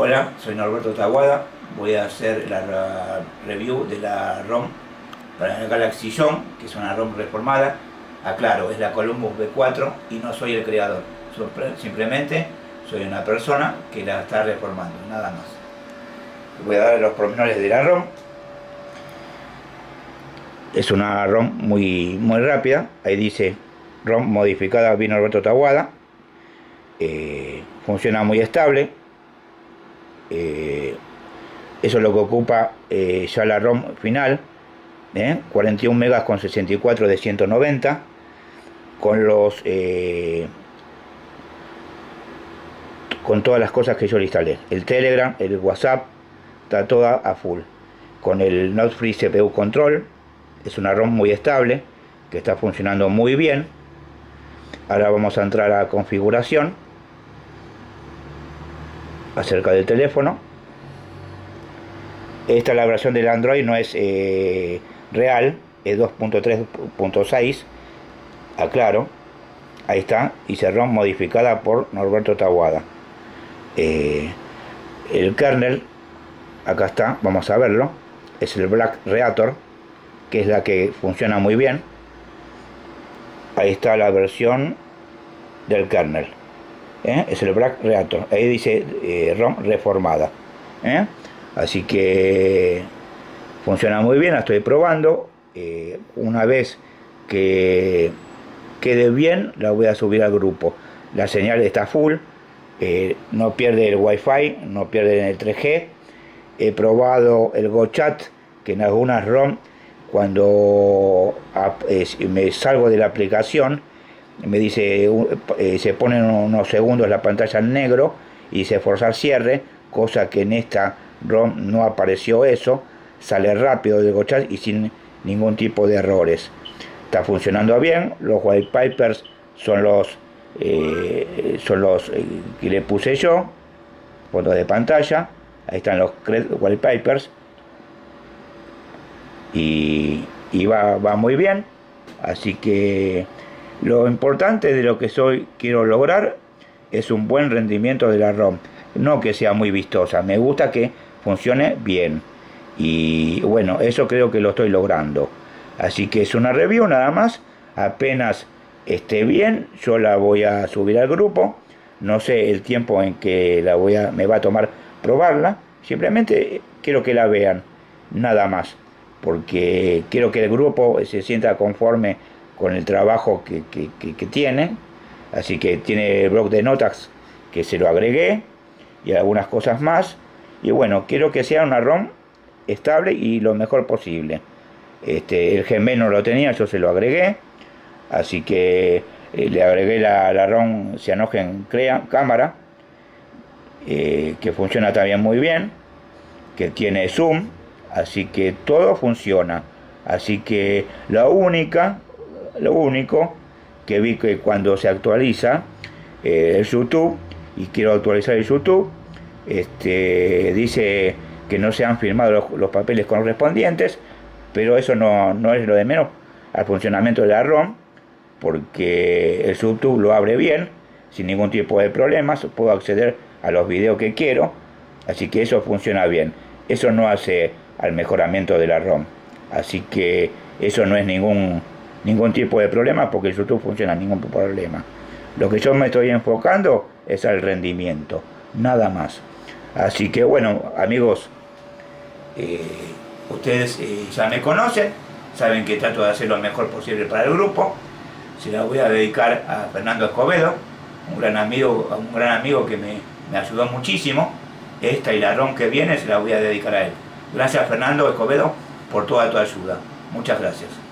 Hola, soy Norberto Taguada. Voy a hacer la review de la ROM para el Galaxy Young, que es una ROM reformada. Aclaro, es la Columbus B4 y no soy el creador. Simplemente soy una persona que la está reformando, nada más. Voy a dar los pormenores de la ROM. Es una ROM muy, muy rápida. Ahí dice ROM modificada vino Norberto Taguada. Eh, funciona muy estable eh, eso es lo que ocupa eh, ya la ROM final, 41 ¿eh? megas con 64 de 190, con los con todas las cosas que yo le instalé. El Telegram, el WhatsApp, está toda a full. Con el Not Free CPU Control, es una ROM muy estable, que está funcionando muy bien. Ahora vamos a entrar a configuración acerca del teléfono. Esta la versión del Android no es eh, real, es 2.3.6, aclaro. Ahí está, y ROM modificada por Norberto Tawada. Eh, el kernel, acá está, vamos a verlo, es el Black Reactor, que es la que funciona muy bien. Ahí está la versión del kernel. ¿Eh? es el Black Reactor. Ahí dice eh, ROM reformada. ¿eh? Así que funciona muy bien, la estoy probando. una vez que quede bien, la voy a subir al grupo. La señal está full, no pierde el wifi, no pierde el 3G. He probado el GoChat, que en algunas ROM, cuando me salgo de la aplicación, me dice, eh, se ponen unos segundos la pantalla en negro y dice forzar cierre, cosa que en esta ROM no apareció eso, sale rápido de chat y sin ningún tipo de errores. Está funcionando bien, los wallpapers son los, eh, son los eh, que le puse yo, fotos de pantalla, ahí están los wallpapers y, y va, va muy bien, así que lo importante de lo que soy quiero lograr es un buen rendimiento de la ROM, no que sea muy vistosa, me gusta que funcione bien. Y bueno, eso creo que lo estoy logrando. Así que es una review nada más, apenas esté bien, yo la voy a subir al grupo. No sé el tiempo en que la voy a, me va a tomar probarla, simplemente quiero que la vean, nada más, porque quiero que el grupo se sienta conforme con el trabajo que, tiene. Así que tiene el blog de notas que se lo agregué y algunas cosas más. Y bueno, quiero que sea una ROM estable y lo mejor posible. Este, el Gmail no lo tenía, yo se lo agregué. Así que eh, le agregué la, la ROM Cyanogen cámara, eh, que funciona también muy bien, que tiene zoom, así que todo funciona. Así que la única lo único que vi que cuando se actualiza eh, el YouTube, y quiero actualizar el YouTube, este, dice que no se han firmado los, papeles correspondientes, pero eso no, no, es lo de menos al funcionamiento de la ROM, porque el YouTube lo abre bien, sin ningún tipo de problemas, puedo acceder a los videos que quiero, así que eso funciona bien. Eso no hace al mejoramiento de la ROM, así que eso no es ningún ningún tipo de problema porque YouTube funciona ningún problema. Lo que yo me estoy enfocando es al rendimiento, nada más. Así que bueno, amigos, eh, ustedes eh, ya me conocen, saben que trato de hacer lo mejor posible para el grupo. Se la voy a dedicar a Fernando Escobedo, un gran amigo, un gran amigo que me, me ayudó muchísimo. Esta y la ROM que viene se la voy a dedicar a él. Gracias Fernando Escobedo por toda tu ayuda. Muchas gracias.